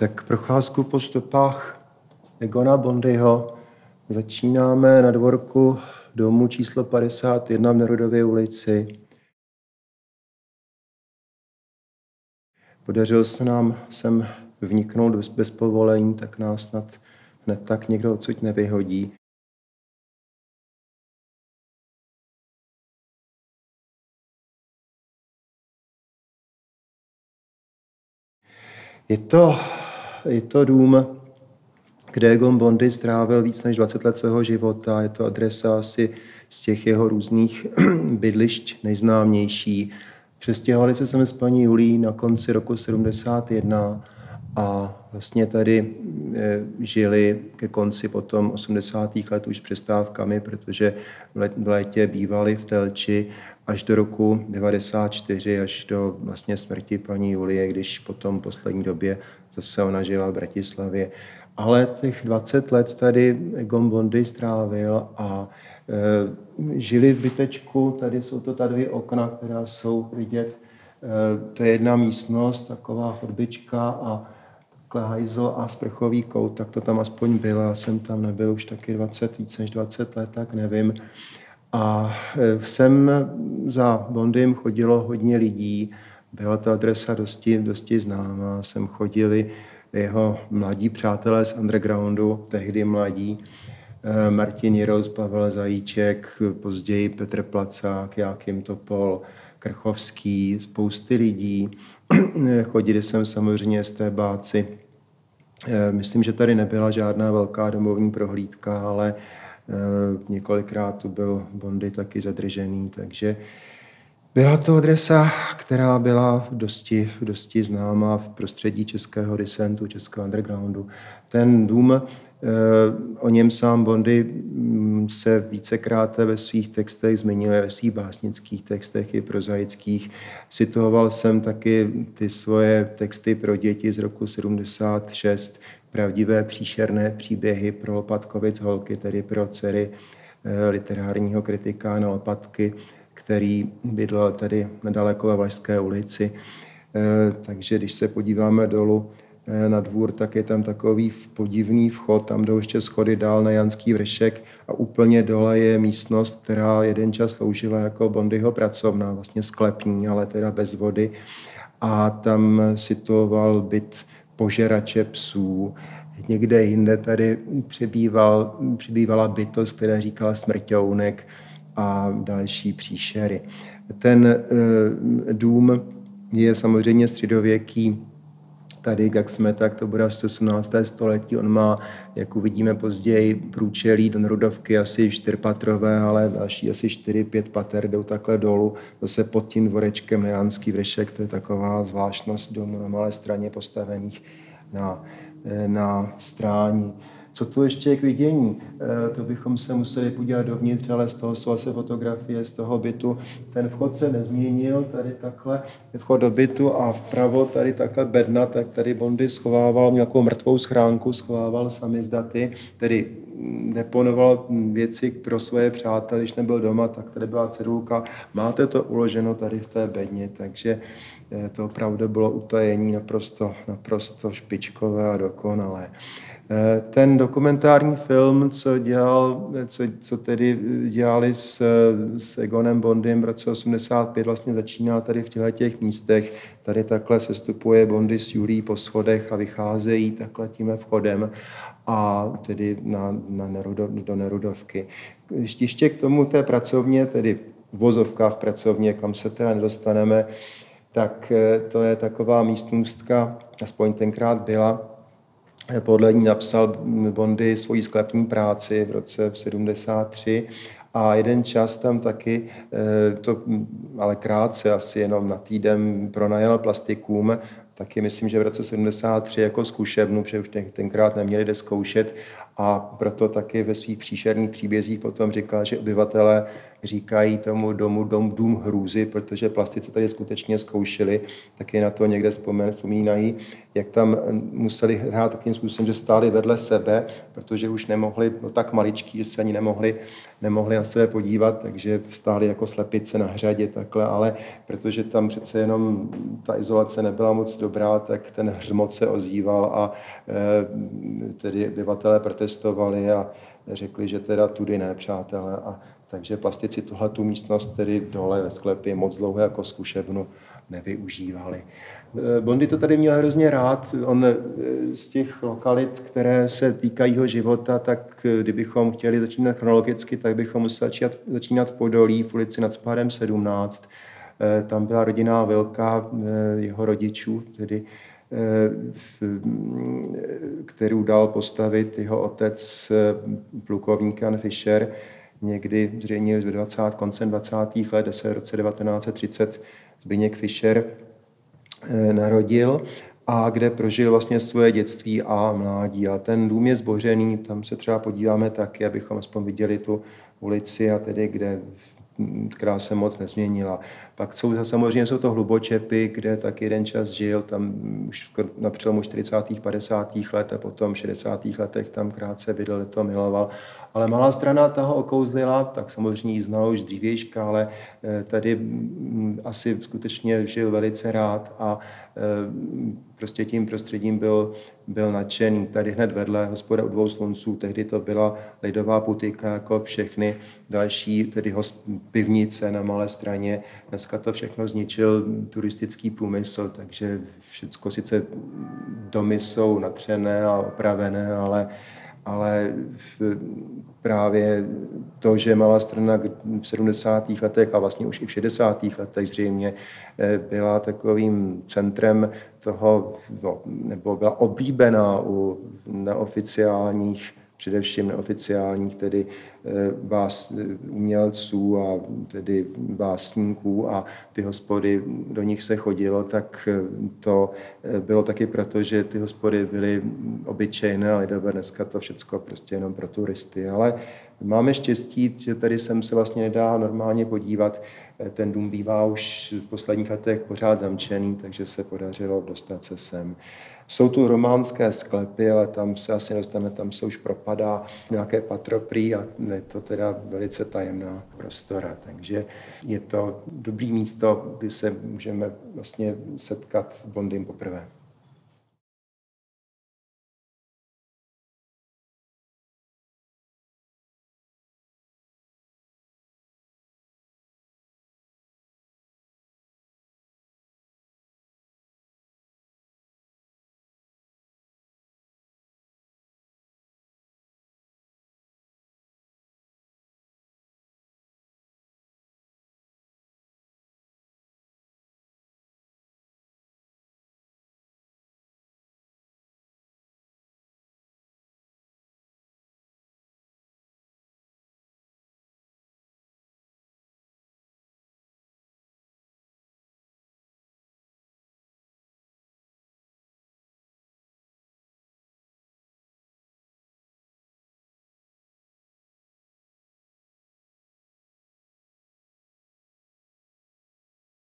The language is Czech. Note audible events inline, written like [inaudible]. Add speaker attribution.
Speaker 1: Tak procházku po stopách Egona Bondyho začínáme na dvorku domu číslo 51 v Nerudově ulici. Podařilo se nám sem vniknout bez, bez povolení, tak nás snad hned tak někdo odsud nevyhodí. Je to, je to dům, kde Egon Bondy strávil víc než 20 let svého života. Je to adresa asi z těch jeho různých [clears throat] bydlišť nejznámější. Přestěhovali se sem s paní Julí na konci roku 71 a vlastně tady eh, žili ke konci potom 80. let už přestávkami, protože v létě bývali v Telči až do roku 94, až do vlastně smrti paní Julie, když potom v poslední době zase ona žila v Bratislavě. Ale těch 20 let tady Egon Bondy strávil a e, žili v bytečku, tady jsou to ta dvě okna, která jsou vidět. E, to je jedna místnost, taková chodbička a takhle a sprchový kout, tak to tam aspoň bylo. Já jsem tam nebyl už taky 20, více než 20 let, tak nevím. A e, sem za Bondym chodilo hodně lidí, byla ta adresa dosti, dosti známá, sem chodili jeho mladí přátelé z undergroundu, tehdy mladí, e, Martin Jiroz, Pavel Zajíček, později Petr Placák, Jákym Topol, Krchovský, spousty lidí. Chodili sem samozřejmě stébáci. E, myslím, že tady nebyla žádná velká domovní prohlídka, ale několikrát tu byl Bondy taky zadržený, takže byla to adresa, která byla dosti, dosti známá v prostředí českého disentu, českého undergroundu. Ten dům, eh, o něm sám Bondy se vícekrát ve svých textech zmiňuje, ve svých básnických textech i prozaických. Situoval jsem taky ty svoje texty pro děti z roku 76, pravdivé příšerné příběhy pro Lopatkovic holky, tedy pro dcery eh, literárního kritika na Lopatky, který bydlel tady nedaleko ve Vašské ulici. Eh, takže když se podíváme dolů na dvůr, tak je tam takový podivný vchod, tam jdou ještě schody dál na Janský vršek a úplně dole je místnost, která jeden čas sloužila jako Bondyho pracovna, vlastně sklepní, ale teda bez vody. A tam situoval byt požerače psů. Někde jinde tady přibýval, přibývala bytost, která říkala smrťounek a další příšery. Ten e, dům je samozřejmě středověký, tady, jak jsme, tak to bude asi 18. století. On má, jak uvidíme později, průčelí do Nrudovky asi čtyřpatrové, ale další asi 4-5 pater jdou takhle dolů, zase pod tím dvorečkem Nejánský vršek, to je taková zvláštnost domů na malé straně postavených na, na strání. Co tu ještě je k vidění? Eh, to bychom se museli podívat dovnitř, ale z toho jsou asi fotografie z toho bytu. Ten vchod se nezměnil, tady takhle je vchod do bytu a vpravo tady takhle bedna, tak tady Bondy schovával nějakou mrtvou schránku, schovával samizdaty, tedy deponoval věci pro svoje přátelé, když nebyl doma, tak tady byla cedulka. Máte to uloženo tady v té bedně, takže to opravdu bylo utajení naprosto, naprosto špičkové a dokonalé. Eh, ten dokumentární film, co, dělal, co, co tedy dělali s, s Egonem Bondym v roce 85, vlastně začíná tady v těchto těch místech. Tady takhle se stupuje Bondy s Julí po schodech a vycházejí takhle tím vchodem a tedy na, na Nerudov, do Nerudovky. Ještě k tomu té pracovně, tedy v vozovkách pracovně, kam se teda nedostaneme, tak eh, to je taková místnostka, aspoň tenkrát byla, podle ní napsal Bondy svoji sklepní práci v roce 73 a jeden čas tam taky, eh, to, ale krátce, asi jenom na týden, pronajal plastikům, taky myslím, že v roce 73 jako zkušebnu, protože už ten, tenkrát neměli kde zkoušet a proto taky ve svých příšerných příbězích potom říkal, že obyvatelé říkají tomu domu dom, dům hrůzy, protože plastici tady skutečně zkoušeli, taky na to někde vzpomínají, jak tam museli hrát takým způsobem, že stáli vedle sebe, protože už nemohli, no tak maličký, že se ani nemohli, nemohli na sebe podívat, takže stáli jako slepice na hřadě takhle, ale protože tam přece jenom ta izolace nebyla moc dobrá, tak ten hřmot se ozýval a e, tedy obyvatelé protestovali a řekli, že teda tudy ne, přátelé. A takže plastici tuhle tu místnost tedy dole ve sklepě moc dlouho jako zkušebnu nevyužívali. Eh, Bondy to tady měl hrozně rád. On eh, z těch lokalit, které se týkají jeho života, tak eh, kdybychom chtěli začínat chronologicky, tak bychom museli začínat, začínat v Podolí, v ulici nad Spárem 17. Tam byla rodina Vilka, jeho rodičů, tedy kterou dal postavit jeho otec plukovník Jan Fischer, někdy zřejmě v 20, koncem 20. let, 10 roce 1930 Zbigněk Fischer eh, narodil a kde prožil vlastně svoje dětství a mládí. A ten dům je zbořený, tam se třeba podíváme taky, abychom aspoň viděli tu ulici a tedy kde která se moc nezměnila. Pak jsou samozřejmě jsou to hlubočepy, kde tak jeden čas žil, tam už na přelomu 40. 50. let a potom 60. letech tam krátce bydlel, to miloval. Ale malá strana toho okouzlila, tak samozřejmě ji znal už dřívějška, ale eh, tady mm, asi skutečně žil velice rád a eh, prostě tím prostředím byl, byl nadšený. Tady hned vedle hospoda u dvou slunců, tehdy to byla lidová putika jako všechny další, tedy pivnice na malé straně. Dneska to všechno zničil turistický průmysl, takže všechno sice domy jsou natřené a opravené, ale ale právě to, že Malá strana v 70. letech a vlastně už i v 60. letech zřejmě eh, byla takovým centrem toho, no, nebo byla oblíbená u neoficiálních především neoficiálních tedy eh, vás, umělců a tedy básníků a ty hospody, do nich se chodilo, tak eh, to eh, bylo taky proto, že ty hospody byly obyčejné a lidové dneska to všechno prostě jenom pro turisty. Ale máme štěstí, že tady sem se vlastně nedá normálně podívat. Ten dům bývá už v posledních letech pořád zamčený, takže se podařilo dostat se sem. Jsou tu románské sklepy, ale tam se asi dostaneme, tam se už propadá nějaké patroprý a je to teda velice tajemná prostora. Takže je to dobrý místo, kde se můžeme vlastně setkat s Bondym poprvé.